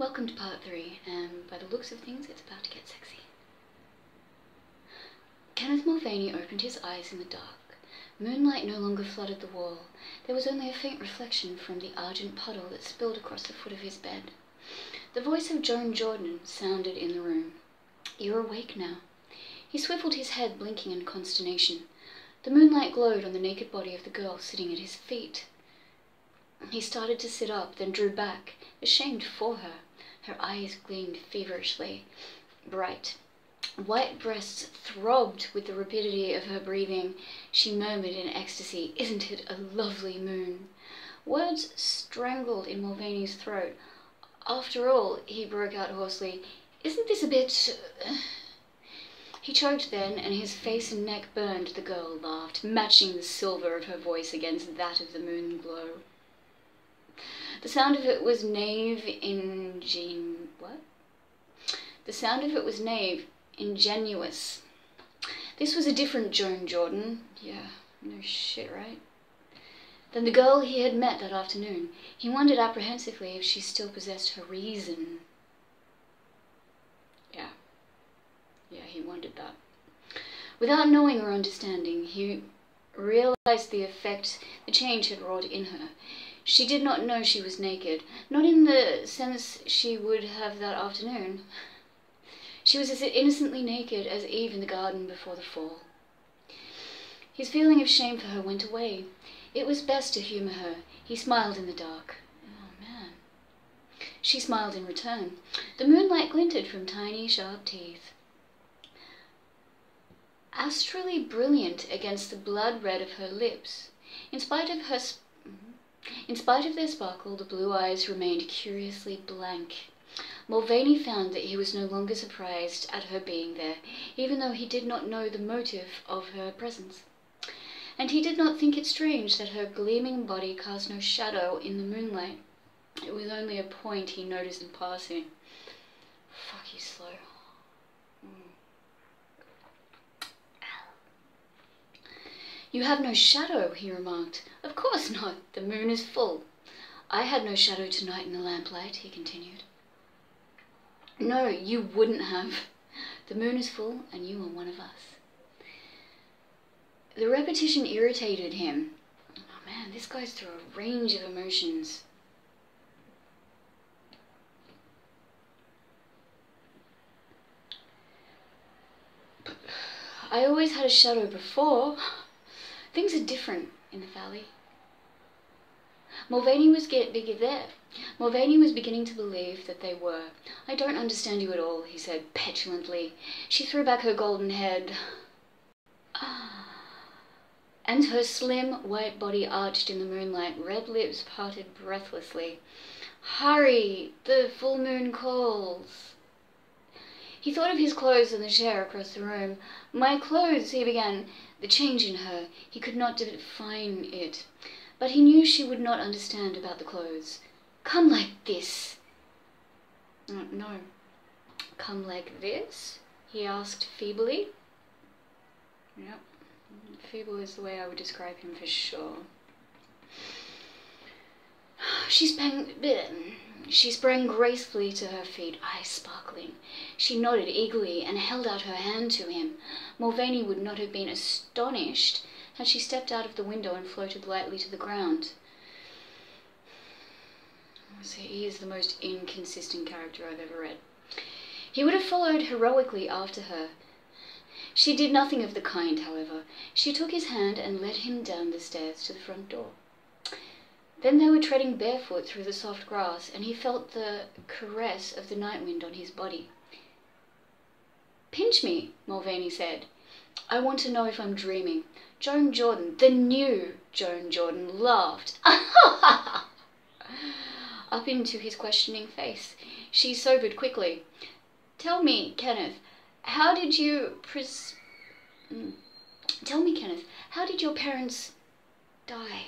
Welcome to part three, and by the looks of things, it's about to get sexy. Kenneth Mulvaney opened his eyes in the dark. Moonlight no longer flooded the wall. There was only a faint reflection from the argent puddle that spilled across the foot of his bed. The voice of Joan Jordan sounded in the room. You're awake now. He swiveled his head, blinking in consternation. The moonlight glowed on the naked body of the girl sitting at his feet. He started to sit up, then drew back, ashamed for her. Her eyes gleamed feverishly, bright. White breasts throbbed with the rapidity of her breathing. She murmured in ecstasy, Isn't it a lovely moon? Words strangled in Mulvaney's throat. After all, he broke out hoarsely, Isn't this a bit... Uh? He choked then, and his face and neck burned. The girl laughed, matching the silver of her voice against that of the moon glow. The sound of it was nave ingen... what? The sound of it was nave ingenuous. This was a different Joan Jordan. Yeah, no shit, right? Than the girl he had met that afternoon. He wondered apprehensively if she still possessed her reason. Yeah. Yeah, he wondered that. Without knowing or understanding, he realized the effect the change had wrought in her. She did not know she was naked, not in the sense she would have that afternoon. She was as innocently naked as Eve in the garden before the fall. His feeling of shame for her went away. It was best to humor her. He smiled in the dark. Oh, man. She smiled in return. The moonlight glinted from tiny, sharp teeth. Astrally brilliant against the blood red of her lips. In spite of her in spite of their sparkle, the blue eyes remained curiously blank. Mulvaney found that he was no longer surprised at her being there, even though he did not know the motive of her presence. And he did not think it strange that her gleaming body cast no shadow in the moonlight. It was only a point he noticed in passing. Fuck you, slow. You have no shadow, he remarked. Of course not. The moon is full. I had no shadow tonight in the lamplight, he continued. No, you wouldn't have. The moon is full, and you are one of us. The repetition irritated him. Oh man, this goes through a range of emotions. I always had a shadow before. Things are different in the valley. Mulvaney was get bigger there. Mulvaney was beginning to believe that they were. I don't understand you at all, he said petulantly. She threw back her golden head. And her slim white body arched in the moonlight, red lips parted breathlessly. Hurry! The full moon calls. He thought of his clothes on the chair across the room. My clothes, he began. The change in her, he could not define it. But he knew she would not understand about the clothes. Come like this. Uh, no. Come like this? he asked feebly. Yep. Feeble is the way I would describe him for sure. She sprang, she sprang gracefully to her feet, eyes sparkling. She nodded eagerly and held out her hand to him. Mulvaney would not have been astonished had she stepped out of the window and floated lightly to the ground. So he is the most inconsistent character I've ever read. He would have followed heroically after her. She did nothing of the kind, however. She took his hand and led him down the stairs to the front door. Then they were treading barefoot through the soft grass, and he felt the caress of the night wind on his body. Pinch me, Mulvaney said. I want to know if I'm dreaming. Joan Jordan, the new Joan Jordan, laughed. Up into his questioning face. She sobered quickly. Tell me, Kenneth, how did you pres... Mm. Tell me, Kenneth, how did your parents die?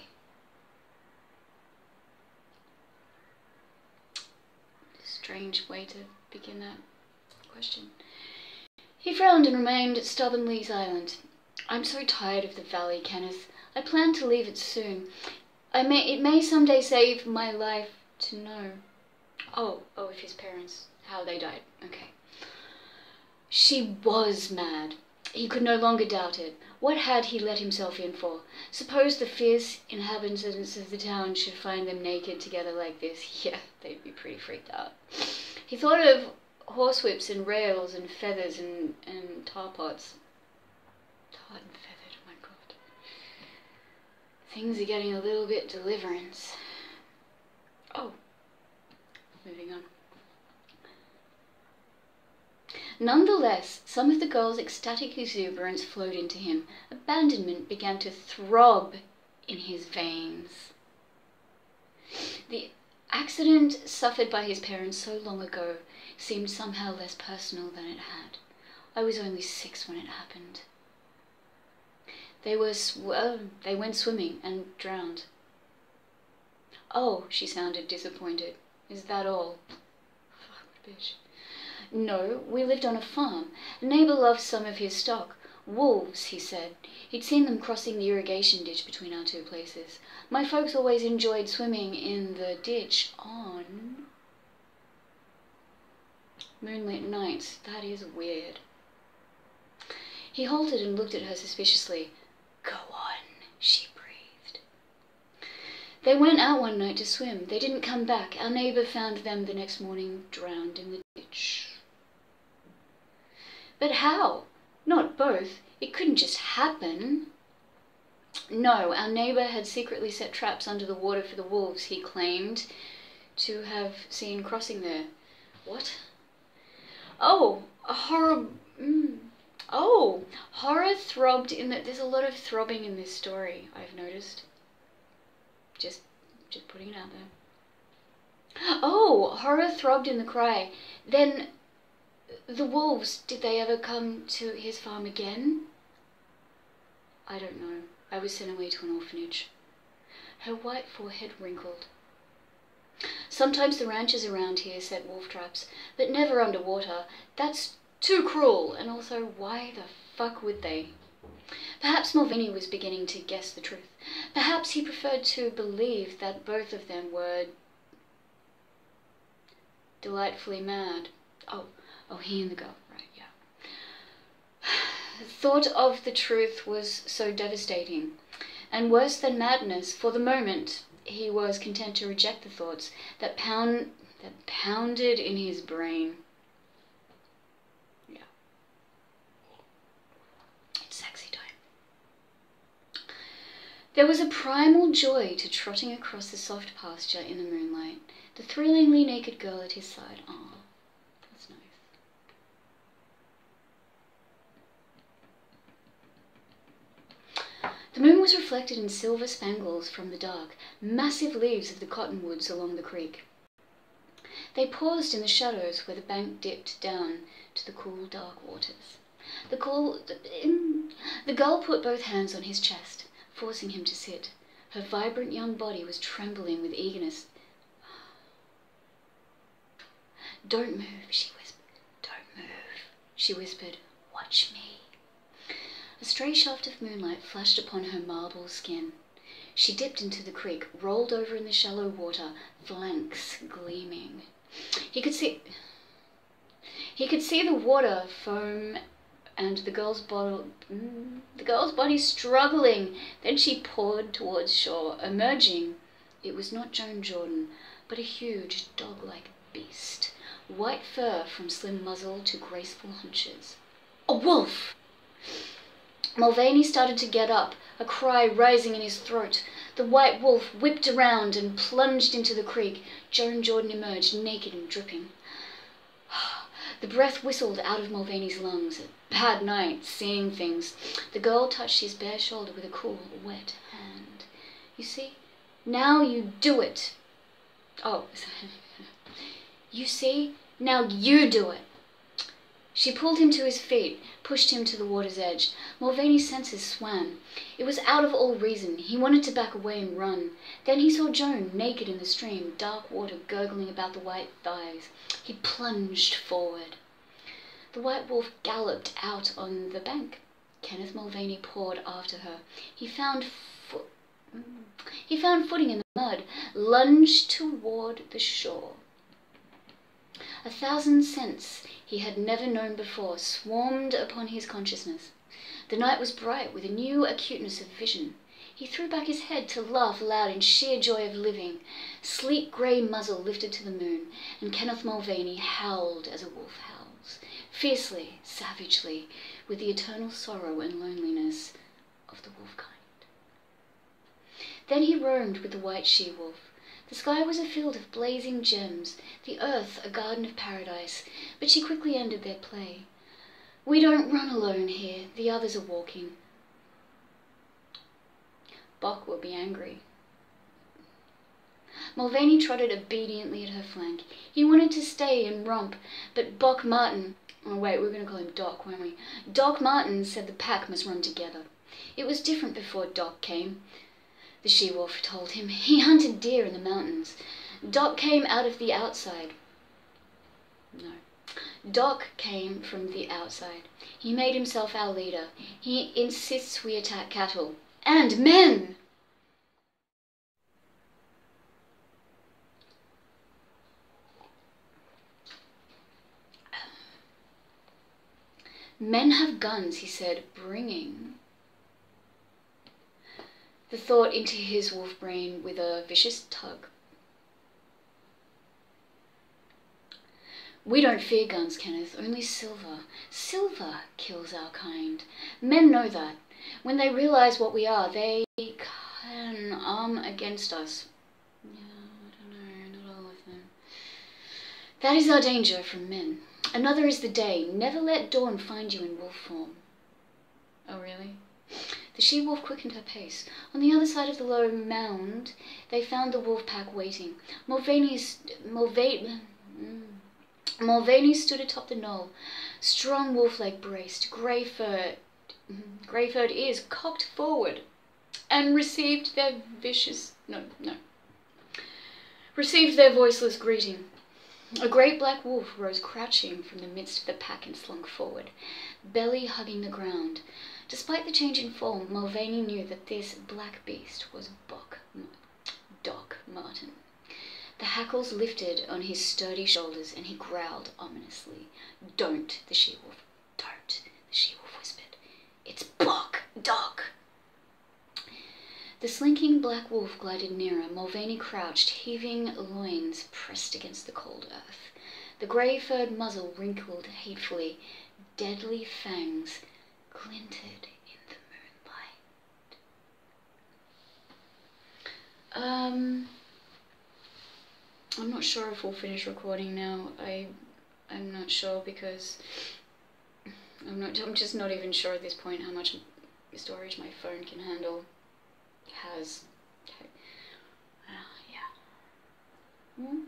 Strange way to begin that question. He frowned and remained stubbornly Island. I'm so tired of the valley, Kenneth. I plan to leave it soon. I may, it may someday save my life to know. Oh, oh, if his parents, how they died. Okay. She was mad. He could no longer doubt it. What had he let himself in for? Suppose the fierce inhabitants of the town should find them naked together like this. Yeah, they'd be pretty freaked out. He thought of horsewhips and rails and feathers and, and tar pots. Tarred and feathered, oh my god. Things are getting a little bit deliverance. Oh, moving on. Nonetheless, some of the girl's ecstatic exuberance flowed into him. Abandonment began to throb in his veins. The accident suffered by his parents so long ago seemed somehow less personal than it had. I was only six when it happened. They were well, they went swimming and drowned. Oh, she sounded disappointed. Is that all? Fuck, bitch. No, we lived on a farm. A neighbour loved some of his stock. Wolves, he said. He'd seen them crossing the irrigation ditch between our two places. My folks always enjoyed swimming in the ditch on moonlit nights. That is weird. He halted and looked at her suspiciously. Go on, she breathed. They went out one night to swim. They didn't come back. Our neighbour found them the next morning drowned in the ditch. But how? Not both. It couldn't just happen. No, our neighbour had secretly set traps under the water for the wolves he claimed to have seen crossing there. What? Oh, a horror. Mm. Oh, horror throbbed in that. There's a lot of throbbing in this story. I've noticed. Just, just putting it out there. Oh, horror throbbed in the cry. Then the wolves, did they ever come to his farm again? I don't know. I was sent away to an orphanage. Her white forehead wrinkled. Sometimes the ranchers around here set wolf traps, but never underwater. That's too cruel, and also why the fuck would they? Perhaps Mulvaney was beginning to guess the truth. Perhaps he preferred to believe that both of them were delightfully mad. Oh, Oh, he and the girl, right, yeah. The thought of the truth was so devastating. And worse than madness, for the moment, he was content to reject the thoughts that pound that pounded in his brain. Yeah. It's sexy time. There was a primal joy to trotting across the soft pasture in the moonlight, the thrillingly naked girl at his side. Ah. The moon was reflected in silver spangles from the dark, massive leaves of the cottonwoods along the creek. They paused in the shadows where the bank dipped down to the cool, dark waters. The, cool, the girl put both hands on his chest, forcing him to sit. Her vibrant young body was trembling with eagerness. Don't move, she whispered. Don't move, she whispered. Watch me. A stray shaft of moonlight flashed upon her marble skin. She dipped into the creek, rolled over in the shallow water, flanks gleaming. He could see he could see the water foam and the girl's body mm, the girl's body struggling. Then she poured towards shore, emerging. It was not Joan Jordan, but a huge dog-like beast, white fur from slim muzzle to graceful haunches. A wolf! Mulvaney started to get up, a cry rising in his throat. The white wolf whipped around and plunged into the creek. Joan Jordan emerged, naked and dripping. The breath whistled out of Mulvaney's lungs. Bad night, seeing things. The girl touched his bare shoulder with a cool, wet hand. You see, now you do it. Oh, you see, now you do it. She pulled him to his feet, pushed him to the water's edge. Mulvaney's senses swam. It was out of all reason. He wanted to back away and run. Then he saw Joan naked in the stream, dark water gurgling about the white thighs. He plunged forward. The white wolf galloped out on the bank. Kenneth Mulvaney poured after her. He found fo- mm, he found footing in the mud, lunged toward the shore. A thousand scents he had never known before swarmed upon his consciousness. The night was bright with a new acuteness of vision. He threw back his head to laugh loud in sheer joy of living. Sleek grey muzzle lifted to the moon, and Kenneth Mulvaney howled as a wolf howls, fiercely, savagely, with the eternal sorrow and loneliness of the wolf kind. Then he roamed with the white she-wolf. The sky was a field of blazing gems, the earth a garden of paradise, but she quickly ended their play. We don't run alone here, the others are walking. Bock will be angry. Mulvaney trotted obediently at her flank. He wanted to stay and romp, but Bock Martin, oh wait, we are going to call him Doc, weren't we? Doc Martin said the pack must run together. It was different before Doc came. The she-wolf told him. He hunted deer in the mountains. Doc came out of the outside. No. Doc came from the outside. He made himself our leader. He insists we attack cattle. And men! Men have guns, he said, bringing the thought into his wolf brain with a vicious tug. We don't fear guns, Kenneth, only silver. Silver kills our kind. Men know that. When they realize what we are, they can arm against us. Yeah, I don't know, not all of them. That is our danger from men. Another is the day. Never let dawn find you in wolf form. Oh, really? The she-wolf quickened her pace. On the other side of the low mound, they found the wolf pack waiting. Mulvaney, Mulvaney, mm, Mulvaney stood atop the knoll, strong wolf-like braced, grey-furred, mm, grey-furred ears cocked forward, and received their vicious, no, no, received their voiceless greeting. A great black wolf rose crouching from the midst of the pack and slunk forward, belly hugging the ground. Despite the change in form, Mulvaney knew that this black beast was Buck, Doc Martin. The hackles lifted on his sturdy shoulders and he growled ominously. Don't, the she-wolf, don't, the she-wolf whispered. It's Buck, Doc. The slinking black wolf glided nearer. Mulvaney crouched, heaving loins pressed against the cold earth. The grey-furred muzzle wrinkled hatefully. Deadly fangs glinted in the moonlight. Um, I'm not sure if we'll finish recording now. I, I'm not sure because I'm not. I'm just not even sure at this point how much storage my phone can handle has. Uh, yeah. Mm.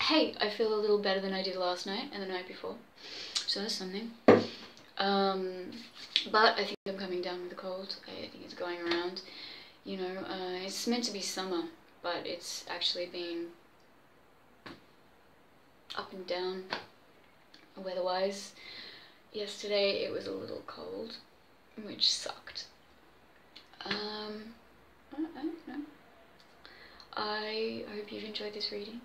Hey, I feel a little better than I did last night and the night before, so that's something. Um, but I think I'm coming down with a cold. I think it's going around. You know, uh, it's meant to be summer, but it's actually been up and down weather-wise. Yesterday it was a little cold, which sucked. Um, I, don't know. I hope you've enjoyed this reading.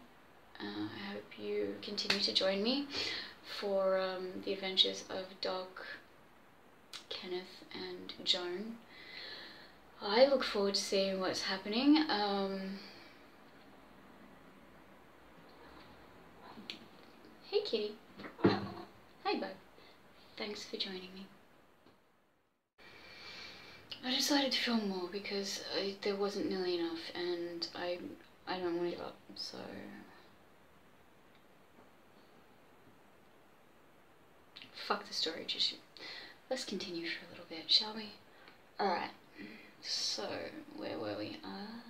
Uh, I hope you continue to join me for um, the adventures of Doc, Kenneth, and Joan. I look forward to seeing what's happening. Um, hey kitty. Hi bud. Thanks for joining me. I decided to film more because I, there wasn't nearly enough and I, I don't want to give up, so... Fuck the storage issue. Let's continue for a little bit, shall we? Alright, so, where were we? Ah.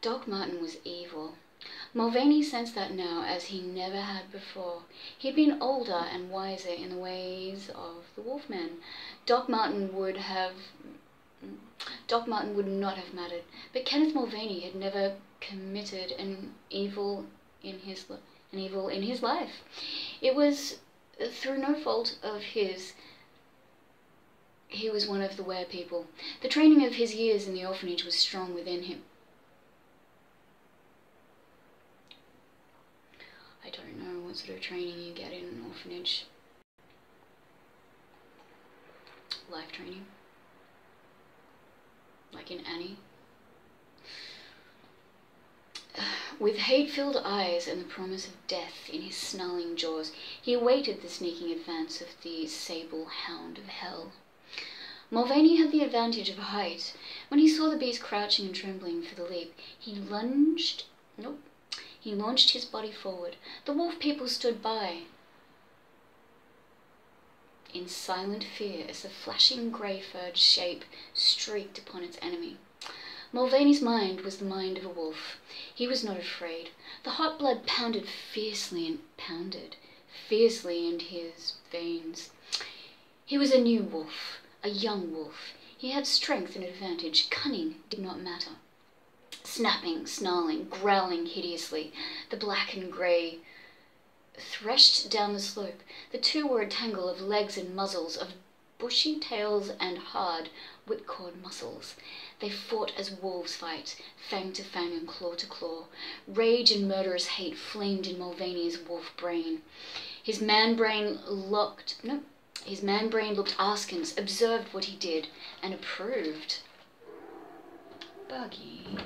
Doc Martin was evil. Mulvaney sensed that now as he never had before. He'd been older and wiser in the ways of the Wolfman. Doc Martin would have... Doc Martin would not have mattered, but Kenneth Mulvaney had never committed an evil in his an evil in his life. It was through no fault of his he was one of the were people. The training of his years in the orphanage was strong within him. I don't know. what sort of training you get in an orphanage. Life training. Like in Annie. With hate-filled eyes and the promise of death in his snarling jaws, he awaited the sneaking advance of the sable hound of hell. Mulvaney had the advantage of height. When he saw the beast crouching and trembling for the leap, he lunged. Nope. He launched his body forward. The wolf people stood by in silent fear as the flashing grey-furred shape streaked upon its enemy. Mulvaney's mind was the mind of a wolf. He was not afraid. The hot blood pounded fiercely and pounded fiercely in his veins. He was a new wolf, a young wolf. He had strength and advantage. Cunning did not matter. Snapping, snarling, growling hideously, the black and grey threshed down the slope. The two were a tangle of legs and muzzles, of bushy tails and hard whipcord muscles. They fought as wolves fight, fang to fang and claw to claw. Rage and murderous hate flamed in Mulvaney's wolf brain. His man brain looked, no, his man brain looked askance, observed what he did, and approved. Buggy,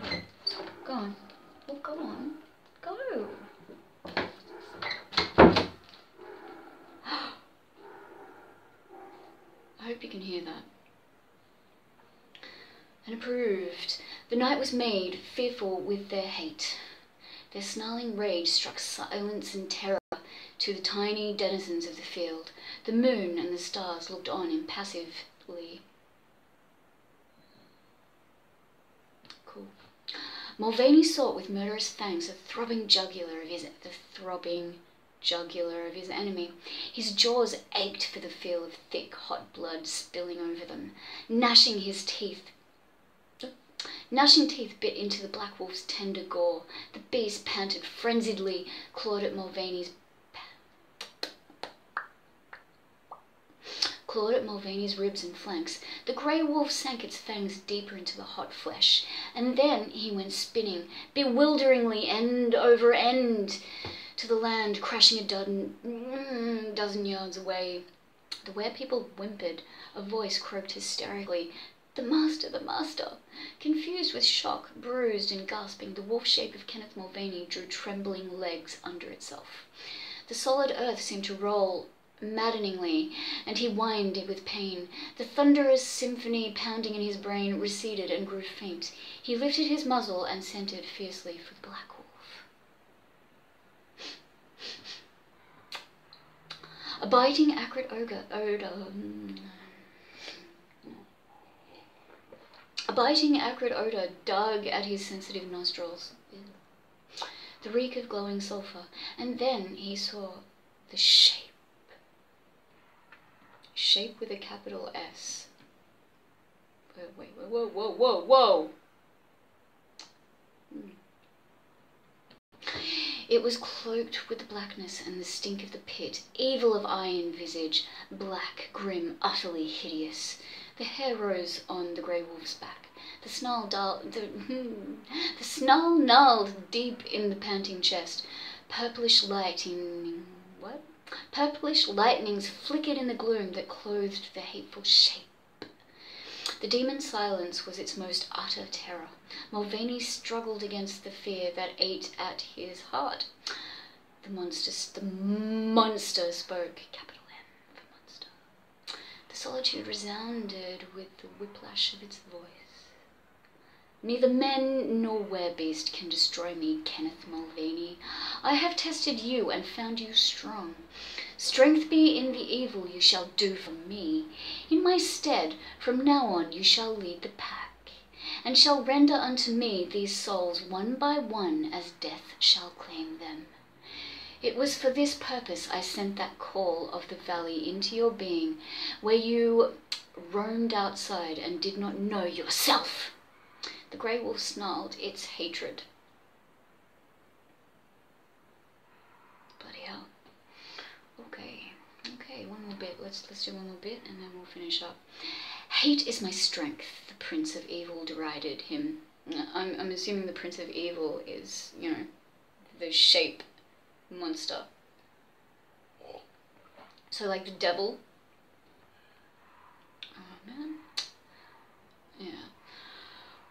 go on. Well, go on. Go. I hope you can hear that. And approved. The night was made, fearful with their hate. Their snarling rage struck silence and terror to the tiny denizens of the field. The moon and the stars looked on impassively. Mulvaney sought with murderous fangs the throbbing jugular of his the throbbing jugular of his enemy. His jaws ached for the feel of thick, hot blood spilling over them. Gnashing his teeth, Gnashing teeth bit into the black wolf's tender gore. The beast panted frenziedly, clawed at Mulvaney's clawed at Mulvaney's ribs and flanks. The grey wolf sank its fangs deeper into the hot flesh, and then he went spinning, bewilderingly end over end, to the land, crashing a dozen, mm, dozen yards away. The were people whimpered. A voice croaked hysterically. The master, the master! Confused with shock, bruised and gasping, the wolf shape of Kenneth Mulvaney drew trembling legs under itself. The solid earth seemed to roll maddeningly, and he whined with pain. The thunderous symphony pounding in his brain receded and grew faint. He lifted his muzzle and scented fiercely for the black wolf. A biting, acrid odor. odor mm, a biting, acrid odor dug at his sensitive nostrils. The reek of glowing sulfur, and then he saw the shape. Shape with a capital S. Wait, wait, whoa, whoa, whoa, whoa! Hmm. It was cloaked with the blackness and the stink of the pit, evil of and visage, black, grim, utterly hideous. The hair rose on the grey wolf's back. The snarl dulled, the, hmm, the snarl gnarled deep in the panting chest. Purplish lightning, what? Purplish lightnings flickered in the gloom that clothed the hateful shape. The demon's silence was its most utter terror. Mulvaney struggled against the fear that ate at his heart. The monster, the monster spoke, capital M for monster. The solitude resounded with the whiplash of its voice. Neither men nor beast can destroy me, Kenneth Mulvaney. I have tested you and found you strong. Strength be in the evil you shall do for me. In my stead, from now on you shall lead the pack, and shall render unto me these souls one by one as death shall claim them. It was for this purpose I sent that call of the valley into your being, where you roamed outside and did not know yourself. The grey wolf snarled its hatred. Bloody hell. Okay, okay, one more bit. Let's let's do one more bit and then we'll finish up. Hate is my strength, the Prince of Evil derided him. I'm, I'm assuming the Prince of Evil is, you know, the shape monster. So like the devil. Oh man.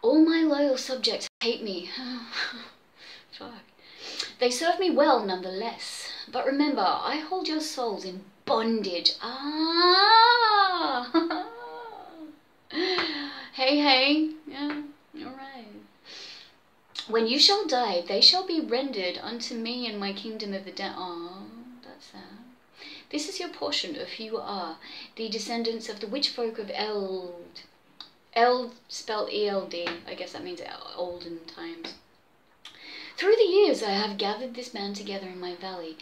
All my loyal subjects hate me. Fuck. They serve me well nonetheless. But remember, I hold your souls in bondage. Ah! hey, hey. Yeah, alright. When you shall die, they shall be rendered unto me in my kingdom of the dead. Oh, that's sad. This is your portion of who you are, the descendants of the witch folk of Eld. Eld spelled E-L-D. I guess that means olden times. Through the years I have gathered this band together in my valley.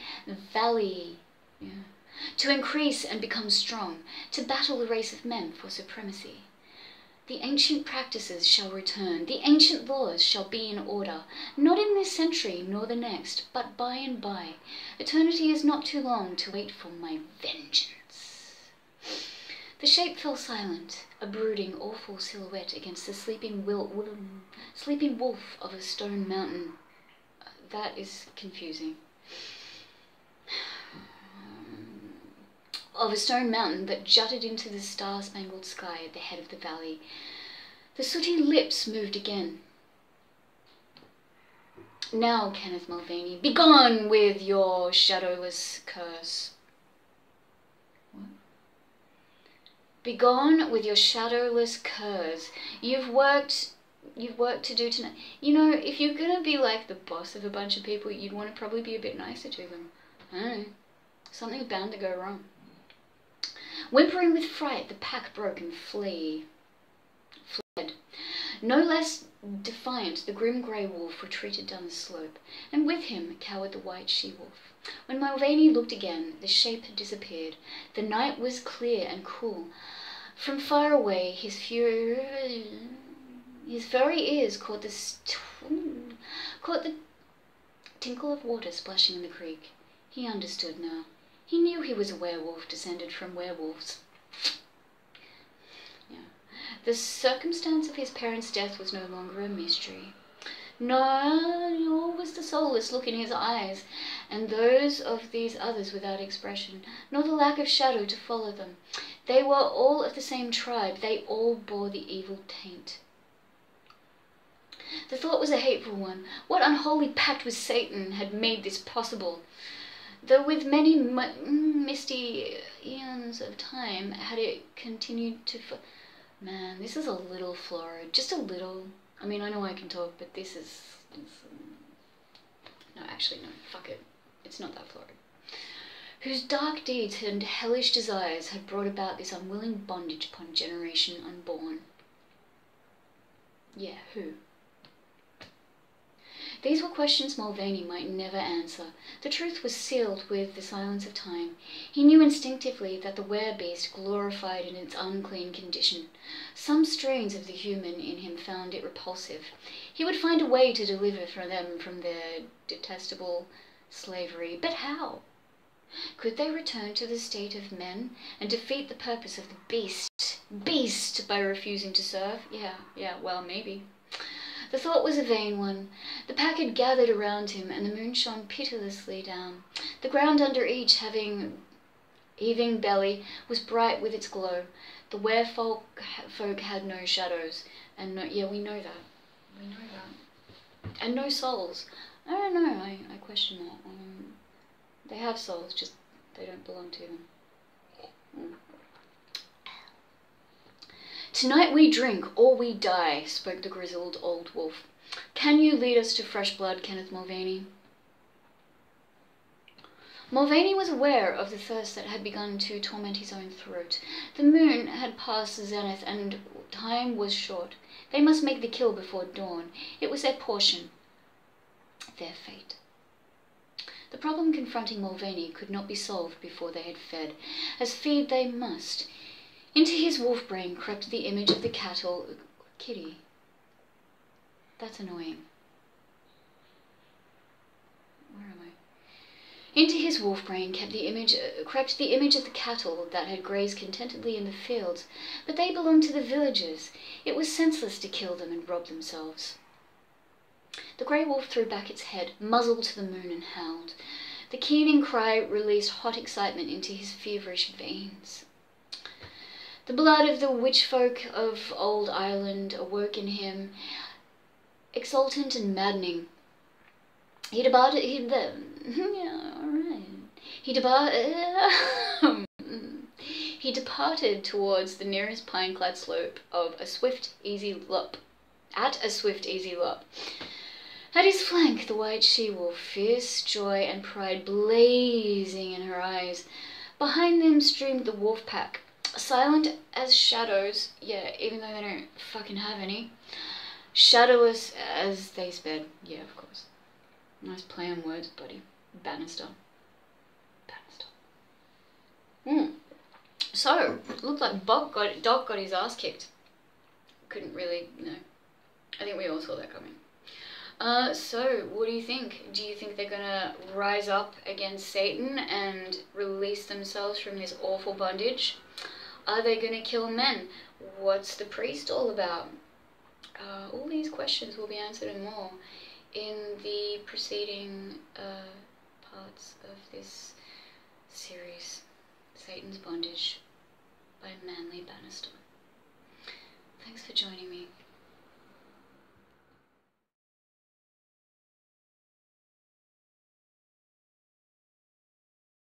Valley. Yeah. To increase and become strong, to battle the race of men for supremacy. The ancient practices shall return, the ancient laws shall be in order, not in this century nor the next, but by and by. Eternity is not too long to wait for my vengeance. The shape fell silent, a brooding, awful silhouette against the sleeping, sleeping wolf of a stone mountain. That is confusing. of a stone mountain that jutted into the star-spangled sky at the head of the valley. The sooty lips moved again. Now, Kenneth Mulvaney, begone with your shadowless curse. What? Begone with your shadowless curse. You've worked you've work to do tonight. You know, if you're gonna be like the boss of a bunch of people, you'd want to probably be a bit nicer to them. I don't know. Something's bound to go wrong. Whimpering with fright, the pack broke and flee. Fled. No less defiant, the grim grey wolf retreated down the slope, and with him cowered the white she-wolf. When Mulvaney looked again, the shape had disappeared. The night was clear and cool. From far away, his fury, his very ears caught the caught the tinkle of water splashing in the creek. He understood now. He knew he was a werewolf descended from werewolves. Yeah. The circumstance of his parents' death was no longer a mystery. Nor was the soulless look in his eyes, and those of these others without expression, nor the lack of shadow to follow them. They were all of the same tribe, they all bore the evil taint. The thought was a hateful one. What unholy pact with Satan had made this possible? though with many mm, misty eons of time had it continued to man this is a little florid just a little i mean i know i can talk but this is no actually no fuck it it's not that florid whose dark deeds and hellish desires had brought about this unwilling bondage upon generation unborn yeah who these were questions Mulvaney might never answer. The truth was sealed with the silence of time. He knew instinctively that the were-beast glorified in its unclean condition. Some strains of the human in him found it repulsive. He would find a way to deliver them from their detestable slavery. But how? Could they return to the state of men and defeat the purpose of the beast? Beast by refusing to serve? Yeah, yeah, well, maybe. The thought was a vain one. The pack had gathered around him, and the moon shone pitilessly down. The ground under each, having heaving belly, was bright with its glow. The werefolk folk had no shadows, and no, yeah, we know that. We know that. And no souls. I don't know. I, I question that. Um, they have souls, just they don't belong to them. Mm. Tonight we drink or we die, spoke the grizzled old wolf. Can you lead us to fresh blood, Kenneth Mulvaney? Mulvaney was aware of the thirst that had begun to torment his own throat. The moon had passed the zenith and time was short. They must make the kill before dawn. It was their portion, their fate. The problem confronting Mulvaney could not be solved before they had fed, as feed they must. Into his wolf brain crept the image of the cattle. Kitty. That's annoying. Where am I? Into his wolf brain kept the image, uh, crept the image of the cattle that had grazed contentedly in the fields, but they belonged to the villagers. It was senseless to kill them and rob themselves. The grey wolf threw back its head, muzzle to the moon, and howled. The keening cry released hot excitement into his feverish veins. The blood of the witch folk of old Ireland awoke in him, exultant and maddening. He departed. He the yeah, all right. He departed. he departed towards the nearest pine-clad slope of a swift, easy lop. At a swift, easy lop. At his flank, the white she-wolf, fierce joy and pride blazing in her eyes. Behind them streamed the wolf pack, silent as shadows, yeah, even though they don't fucking have any. Shadowless as they sped, yeah, of course. Nice play on words, buddy. Banister. Banister. Hmm. So, looked like Bob got, Doc got his ass kicked. Couldn't really, no. I think we all saw that coming. Uh, so, what do you think? Do you think they're gonna rise up against Satan and release themselves from this awful bondage? Are they gonna kill men? What's the priest all about? Uh, all these questions will be answered and more in the preceding uh, parts of this series, Satan's Bondage by Manly Banister. Thanks for joining me.